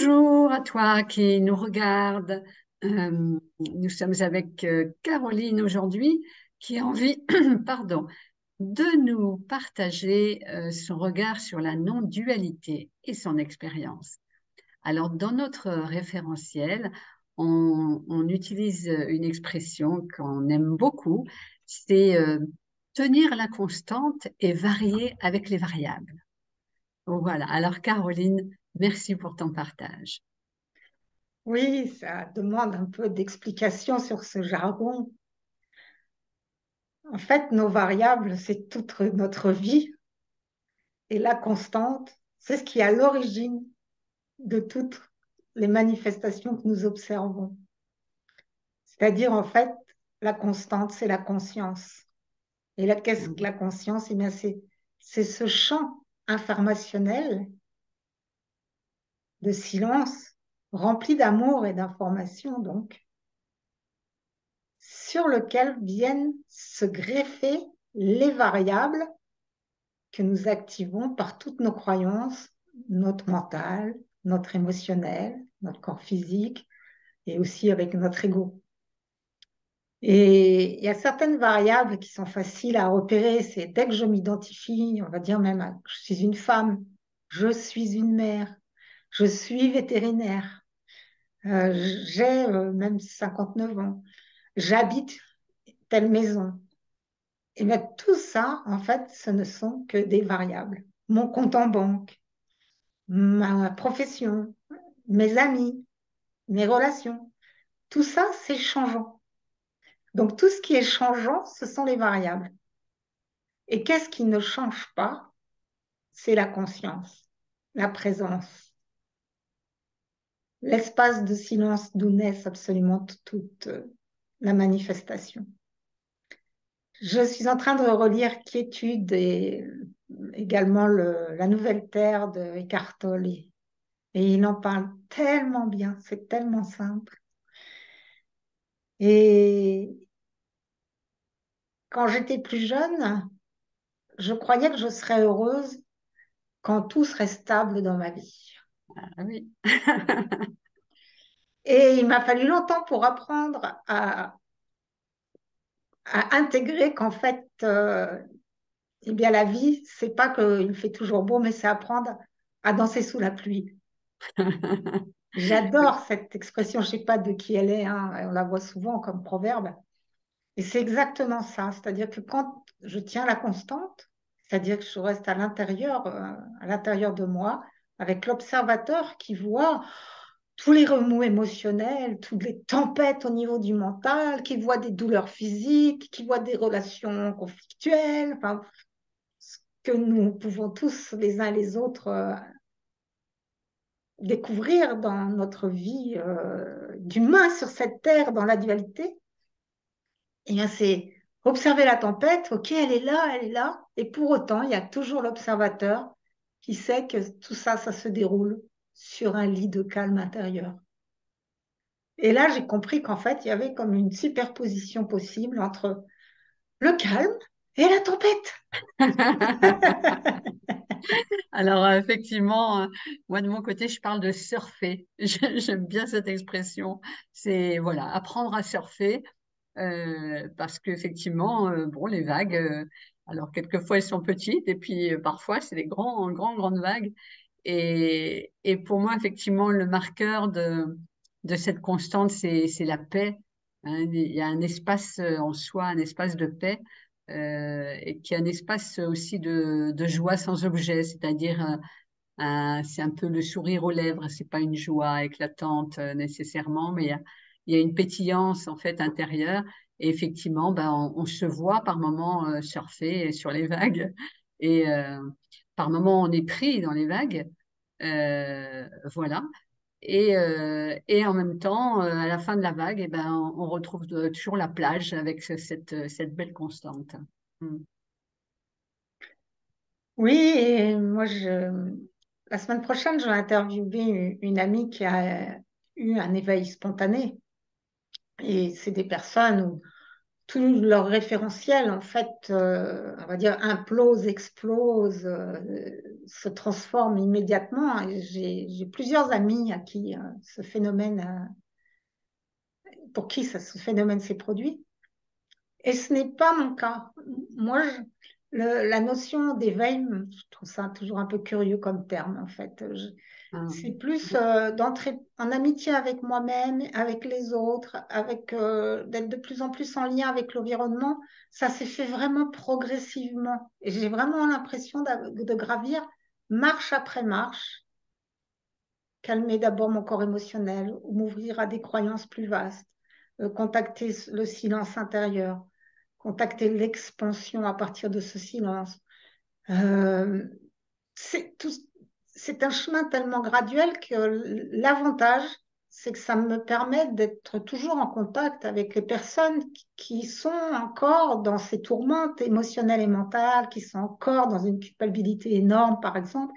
Bonjour à toi qui nous regarde. Euh, nous sommes avec euh, Caroline aujourd'hui qui a envie, pardon, de nous partager euh, son regard sur la non-dualité et son expérience. Alors, dans notre référentiel, on, on utilise une expression qu'on aime beaucoup, c'est tenir la constante et varier avec les variables. Voilà. Alors, Caroline, Merci pour ton partage. Oui, ça demande un peu d'explication sur ce jargon. En fait, nos variables, c'est toute notre vie. Et la constante, c'est ce qui est à l'origine de toutes les manifestations que nous observons. C'est-à-dire, en fait, la constante, c'est la conscience. Et qu'est-ce que la conscience? Eh bien, c'est ce champ informationnel de silence, rempli d'amour et d'information donc, sur lequel viennent se greffer les variables que nous activons par toutes nos croyances, notre mental, notre émotionnel, notre corps physique et aussi avec notre ego. Et il y a certaines variables qui sont faciles à repérer. C'est dès que je m'identifie, on va dire même, je suis une femme, je suis une mère, je suis vétérinaire. Euh, j'ai euh, même 59 ans. J'habite telle maison. Et bien tout ça, en fait, ce ne sont que des variables. Mon compte en banque, ma profession, mes amis, mes relations, tout ça, c'est changeant. Donc tout ce qui est changeant, ce sont les variables. Et qu'est-ce qui ne change pas? C'est la conscience, la présence l'espace de silence d'où naissent absolument toute euh, la manifestation. Je suis en train de relire Quiétude et euh, également La Nouvelle Terre de Eckhart Tolle. Et, il en parle tellement bien, c'est tellement simple. Et quand j'étais plus jeune, je croyais que je serais heureuse quand tout serait stable dans ma vie. Ah oui. Et il m'a fallu longtemps pour apprendre à, à intégrer qu'en fait, euh, eh bien, la vie, c'est pas qu'il fait toujours beau, mais c'est apprendre à danser sous la pluie. J'adore cette expression, je sais pas de qui elle est, hein, on la voit souvent comme proverbe. Et c'est exactement ça, c'est-à-dire que quand je tiens la constante, c'est-à-dire que je reste à l'intérieur, euh, à l'intérieur de moi, avec l'observateur qui voit tous les remous émotionnels, toutes les tempêtes au niveau du mental, qui voit des douleurs physiques, qui voit des relations conflictuelles, enfin, ce que nous pouvons tous les uns les autres euh, découvrir dans notre vie euh, d'humain sur cette terre, dans la dualité. Et eh bien, c'est observer la tempête, ok, elle est là, elle est là, et pour autant, il y a toujours l'observateur qui sait que tout ça, ça se déroule sur un lit de calme intérieur. Et là, j'ai compris qu'en fait, il y avait comme une superposition possible entre le calme et la tempête. Alors, effectivement, euh, moi, de mon côté, je parle de surfer. J'aime bien cette expression. C'est, voilà, apprendre à surfer. Euh, parce qu'effectivement, euh, bon, les vagues, alors quelquefois elles sont petites et puis parfois c'est des grands, grands, grandes vagues. Et, et, pour moi, effectivement, le marqueur de, de cette constante, c'est la paix. Hein. Il y a un espace euh, en soi, un espace de paix, euh, et qui est un espace aussi de, de joie sans objet, c'est-à-dire euh, c'est un peu le sourire aux lèvres. C'est pas une joie éclatante euh, nécessairement, mais il y, a, il y, a, une pétillance en fait intérieure. Et effectivement, ben, on, se voit par moments euh, surfer sur les vagues, et par moments on est pris dans les vagues. Euh, voilà. Et, euh, et, en même temps, euh, à la fin de la vague, eh ben, on, retrouve toujours la plage avec cette, cette belle constante. Hmm. Oui, et moi, je, la semaine prochaine, je vais une amie qui a eu un éveil spontané. Et c'est des personnes où tout leur référentiel, en fait, euh, on va dire, implose, explose, euh, se transforme immédiatement. J'ai plusieurs amis à qui euh, ce phénomène, pour qui ce phénomène s'est produit. Et ce n'est pas mon cas. Moi, la notion d'éveil, je trouve ça toujours un peu curieux comme terme, en fait. Ah. C'est plus euh, d'entrer en amitié avec moi-même, avec les autres, avec euh, d'être de plus en plus en lien avec l'environnement. Ça s'est fait vraiment progressivement. Et j'ai vraiment l'impression de, gravir marche après marche, calmer d'abord mon corps émotionnel ou m'ouvrir à des croyances plus vastes, euh, contacter le silence intérieur, contacter l'expansion à partir de ce silence. c'est tout, c'est un chemin tellement graduel que l'avantage, c'est que ça me permet d'être toujours en contact avec les personnes qui sont encore dans ces tourmentes émotionnelles et mentales, qui sont encore dans une culpabilité énorme, par exemple,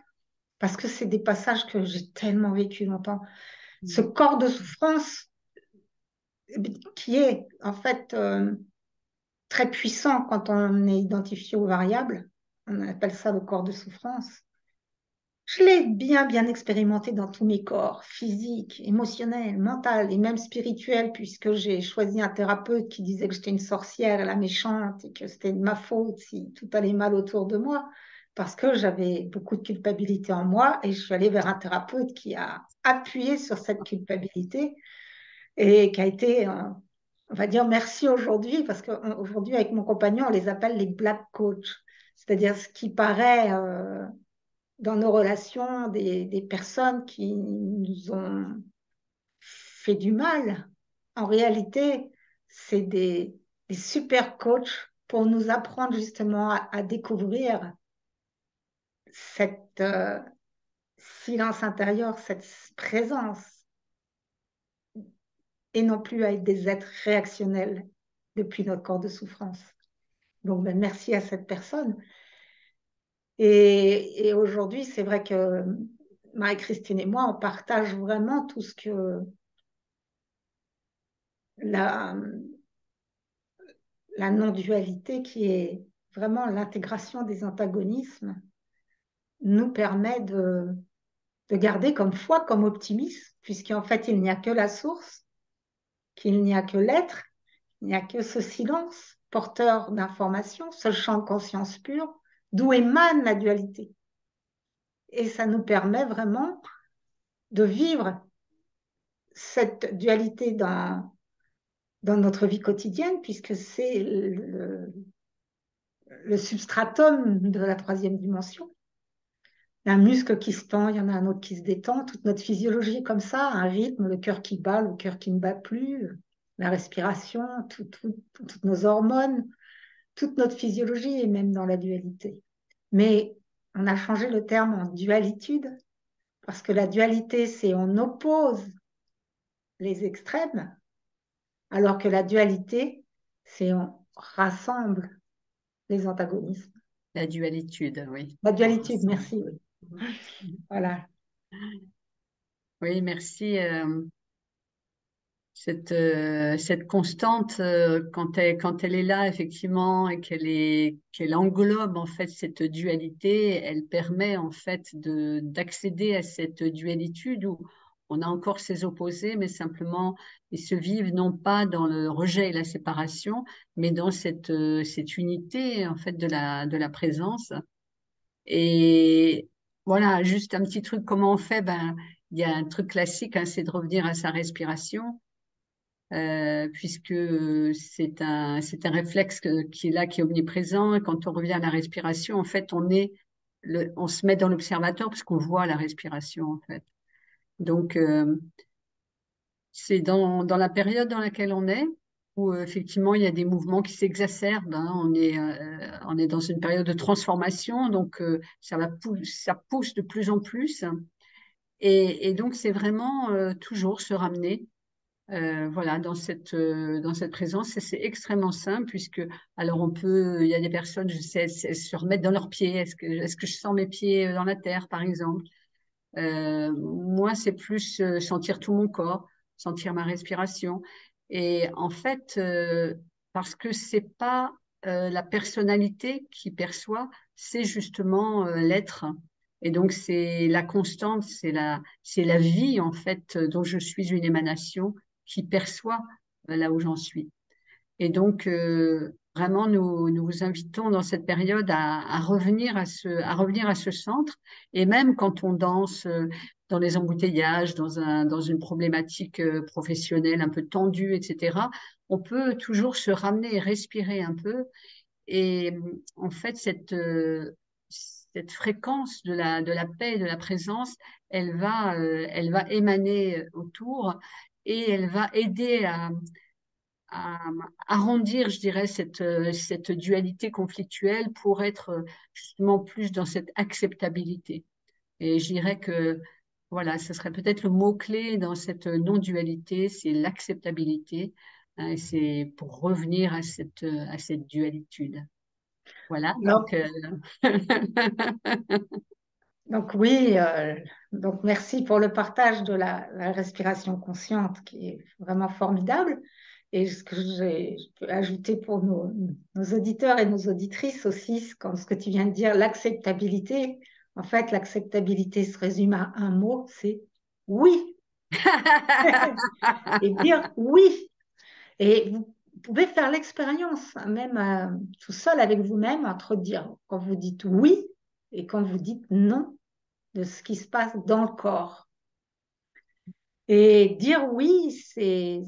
parce que c'est des passages que j'ai tellement vécu longtemps. Ce mmh. corps de souffrance qui est en fait euh, très puissant quand on est identifié aux variables, on appelle ça le corps de souffrance je l'ai bien, bien expérimenté dans tous mes corps, physique, émotionnel, mental et même spirituel, puisque j'ai choisi un thérapeute qui disait que j'étais une sorcière, la méchante, et que c'était de ma faute si tout allait mal autour de moi, parce que j'avais beaucoup de culpabilité en moi, et je suis allée vers un thérapeute qui a appuyé sur cette culpabilité et qui a été, euh, on va dire, merci aujourd'hui, parce qu'aujourd'hui, avec mon compagnon, on les appelle les black coach, c'est-à-dire ce qui paraît... Euh, dans nos relations des, personnes qui nous ont fait du mal. En réalité, c'est des, super coachs pour nous apprendre justement à, découvrir cette euh, silence intérieur, cette présence, et non plus à être des êtres réactionnels depuis notre corps de souffrance. Donc, ben, merci à cette personne. Et, aujourd'hui, c'est vrai que Marie-Christine et moi, on partage vraiment tout ce que la, non-dualité, qui est vraiment l'intégration des antagonismes, nous permet de, de garder comme foi, comme optimisme, puisqu'en fait, il n'y a que la source, qu'il n'y a que l'être, il n'y a que ce silence porteur d'informations, ce champ de conscience pure, d'où émane la dualité. Et ça nous permet vraiment de vivre cette dualité dans, notre vie quotidienne, puisque c'est le, substratum de la troisième dimension. Un muscle qui se tend, il y en a un autre qui se détend. Toute notre physiologie comme ça, un rythme, le cœur qui bat, le cœur qui ne bat plus, la respiration, toutes nos hormones, toute notre physiologie est même dans la dualité. Mais on a changé le terme en dualitude parce que la dualité, c'est on oppose les extrêmes, alors que la dualité, c'est on rassemble les antagonismes. La dualitude, oui. La dualitude, merci. Voilà. Oui, merci. Euh, cette, euh, cette constante, euh, quand, elle, est là, effectivement, et qu'elle englobe en fait cette dualité, elle permet en fait de d'accéder à cette dualitude où on a encore ces opposés, mais simplement ils se vivent non pas dans le rejet et la séparation, mais dans cette, euh, unité en fait de la, de la présence. Et voilà, juste un petit truc, comment on fait? Ben, Il y a un truc classique, hein, c'est de revenir à sa respiration. Euh, puisque c'est un, c'est un réflexe qui est là, qui est omniprésent. Quand on revient à la respiration, en fait, on, est on se met dans l'observateur parce qu'on voit la respiration, en fait. Donc, euh, c'est dans, dans la période dans laquelle on est, où effectivement il y a des mouvements qui s'exacerbent. Hein. On, est, euh, on est dans une période de transformation, donc ça, va ça pousse de plus en plus. Et donc c'est vraiment toujours se ramener euh, voilà, dans cette, euh, dans cette présence. C'est extrêmement simple puisque, alors on peut, il y a des personnes, je sais, se remettre dans leurs pieds. Est-ce que, est-ce que je sens mes pieds euh, dans la terre, par exemple? Moi, c'est plus sentir tout mon corps, sentir ma respiration. Et en fait, parce que c'est pas la personnalité qui perçoit, c'est justement l'être. Et donc c'est la constante, c'est la, c'est la vie en fait dont je suis une émanation qui perçoit là où j'en suis. Et donc vraiment, nous, nous vous invitons dans cette période à, revenir à ce, à revenir à ce centre. Et même quand on danse euh, dans les embouteillages, dans, un, dans une problématique euh, professionnelle un peu tendue, etc., on peut toujours se ramener et respirer un peu. Et en fait, cette, euh, cette fréquence de la, de la paix, de la présence, elle va, elle va émaner autour et elle va aider à, à arrondir, je dirais, cette, cette dualité conflictuelle pour être justement plus dans cette acceptabilité. Et je dirais que voilà, ce serait peut-être le mot-clé dans cette non-dualité, c'est l'acceptabilité. Hein, c'est pour revenir à cette, à cette dualitude. Voilà. Donc, euh, donc oui, donc merci pour le partage de la, respiration consciente qui est vraiment formidable. Et ce que peux ajouter pour nos, auditeurs et nos auditrices aussi, quand ce que tu viens de dire, l'acceptabilité, en fait, l'acceptabilité se résume à un mot, c'est oui. et dire oui. Et vous pouvez faire l'expérience, même euh, tout seul avec vous-même, entre dire quand vous dites oui et quand vous dites non de ce qui se passe dans le corps. Et dire oui, c'est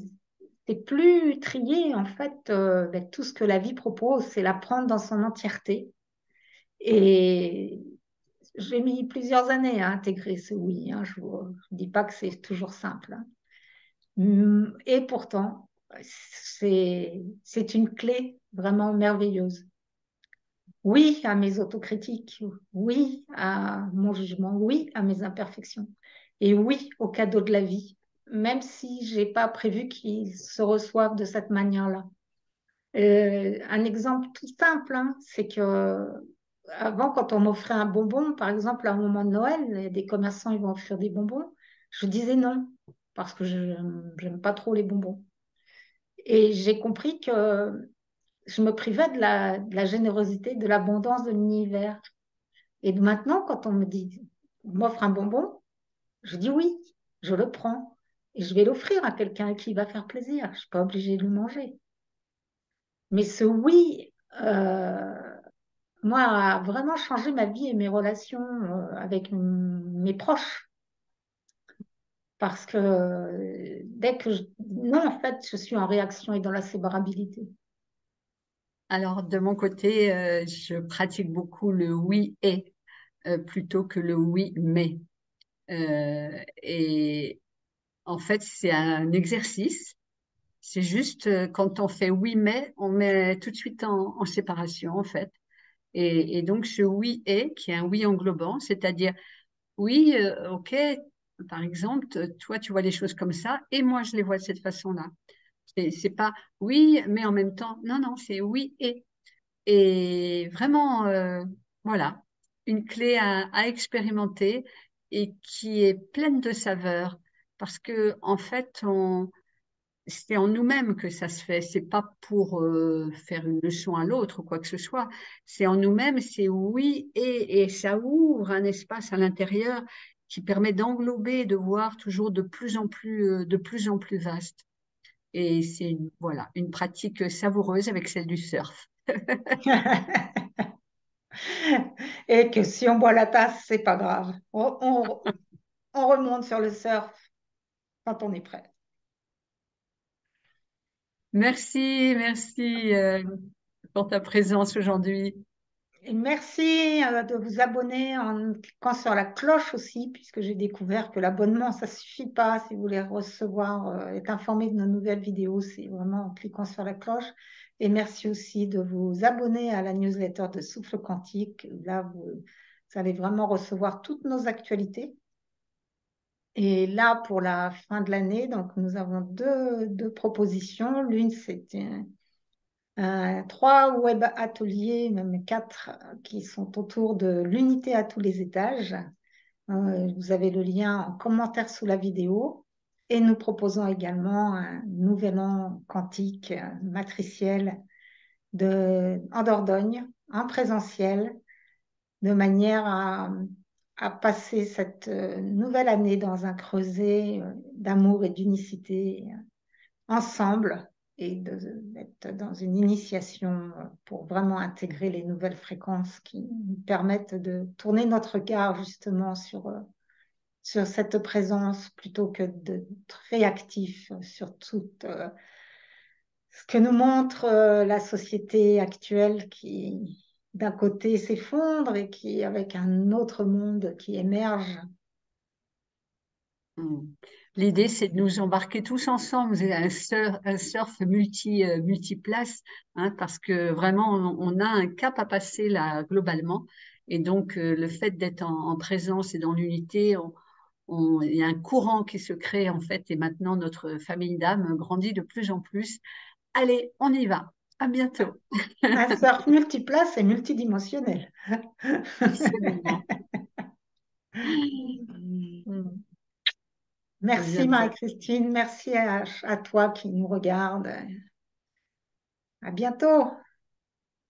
plus trier en fait euh, ben, tout ce que la vie propose, c'est la prendre dans son entièreté. Et j'ai mis plusieurs années à intégrer ce oui. Hein. je ne dis pas que c'est toujours simple. Hein. Et pourtant, c'est une clé vraiment merveilleuse. Oui à mes autocritiques, oui à mon jugement, oui à mes imperfections, et oui au cadeau de la vie, même si je n'ai pas prévu qu'ils se reçoivent de cette manière-là. Euh, un exemple tout simple, hein, c'est que avant, quand on m'offrait un bonbon, par exemple, à un moment de Noël, des commerçants ils vont offrir des bonbons, je disais non, parce que je n'aime pas trop les bonbons. Et j'ai compris que je me privais de la, générosité, de l'abondance de l'univers. Et maintenant, quand on me dit, m'offre un bonbon, je dis oui, je le prends et je vais l'offrir à quelqu'un qui va faire plaisir. Je ne suis pas obligée de le manger. Mais ce oui, euh, moi, a vraiment changé ma vie et mes relations euh, avec mes proches. Parce que euh, dès que je... Non, en fait, je suis en réaction et dans la séparabilité. Alors, de mon côté, je pratique beaucoup le oui et plutôt que le oui mais. et en fait, c'est un exercice. C'est juste euh, quand on fait oui mais, on met tout de suite en, séparation en fait. Et, donc ce oui et qui est un oui englobant, c'est-à-dire oui, euh, ok, par exemple, toi tu vois les choses comme ça et moi je les vois de cette façon-là. C'est pas oui mais en même temps, non non, c'est oui et. Et vraiment, euh, voilà, une clé à, expérimenter et qui est pleine de saveurs parce que en fait, c'est en nous-mêmes que ça se fait. C'est pas pour euh, faire une leçon à l'autre ou quoi que ce soit. C'est en nous-mêmes, c'est oui, et, et ça ouvre un espace à l'intérieur qui permet d'englober, de voir toujours de plus en plus, euh, de plus en plus vaste. Et c'est voilà une pratique savoureuse avec celle du surf. et que si on boit la tasse, c'est pas grave. on, on remonte sur le surf quand on est prêt. Merci, merci euh, pour ta présence aujourd'hui. Merci euh, de vous abonner en cliquant sur la cloche aussi, puisque j'ai découvert que l'abonnement, ça ne suffit pas. Si vous voulez recevoir, euh, être informé de nos nouvelles vidéos, c'est vraiment en cliquant sur la cloche. Et merci aussi de vous abonner à la newsletter de Souffle Quantique. Là, vous allez vraiment recevoir toutes nos actualités. Et là, pour la fin de l'année, donc nous avons deux, deux propositions. L'une, c'était trois web ateliers, même quatre, qui sont autour de l'unité à tous les étages. Euh, vous avez le lien en commentaire sous la vidéo. Et nous proposons également un nouvel an quantique matriciel de, en Dordogne, en présentiel, de manière à, passer cette euh, nouvelle année dans un creuset euh, d'amour et d'unicité euh, ensemble et d'être dans une initiation pour vraiment intégrer les nouvelles fréquences qui nous permettent de tourner notre regard justement sur, sur cette présence plutôt que d'être réactif sur tout ce que nous montre la société actuelle qui, d'un côté s'effondre et qui avec un autre monde qui émerge. Hmm. L'idée, c'est de nous embarquer tous ensemble, un surf, un surf multi, euh, multiplace, hein, parce que vraiment, on, a un cap à passer là globalement. Et donc, euh, le fait d'être en, présence et dans l'unité, il y a un courant qui se crée en fait, et maintenant notre famille d'âmes grandit de plus en plus. Allez, on y va. À bientôt. Un surf multiplace et multidimensionnel. Merci Marie-Christine, merci à, à toi qui nous regarde. À bientôt.